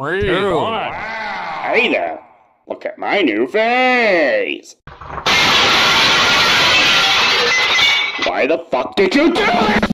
Three, two, one. Hey there! Look at my new face! Why the fuck did you do it?